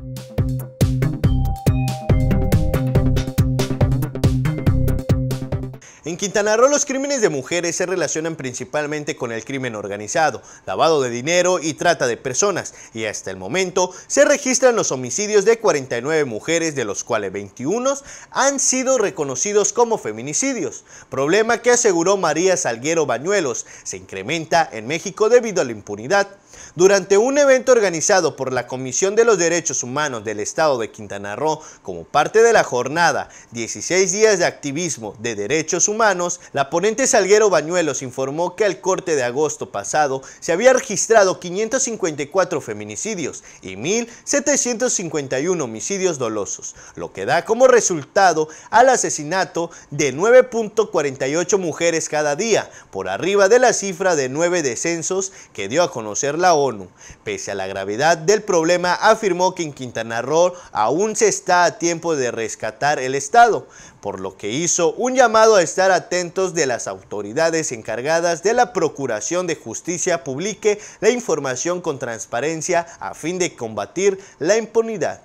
Bye. En Quintana Roo los crímenes de mujeres se relacionan principalmente con el crimen organizado, lavado de dinero y trata de personas, y hasta el momento se registran los homicidios de 49 mujeres, de los cuales 21 han sido reconocidos como feminicidios, problema que aseguró María Salguero Bañuelos, se incrementa en México debido a la impunidad. Durante un evento organizado por la Comisión de los Derechos Humanos del Estado de Quintana Roo como parte de la jornada 16 días de activismo de derechos humanos, la ponente Salguero Bañuelos informó que al corte de agosto pasado se había registrado 554 feminicidios y 1.751 homicidios dolosos, lo que da como resultado al asesinato de 9.48 mujeres cada día, por arriba de la cifra de 9 descensos que dio a conocer la ONU. Pese a la gravedad del problema, afirmó que en Quintana Roo aún se está a tiempo de rescatar el Estado, por lo que hizo un llamado a estar atentos de las autoridades encargadas de la Procuración de Justicia publique la información con transparencia a fin de combatir la impunidad.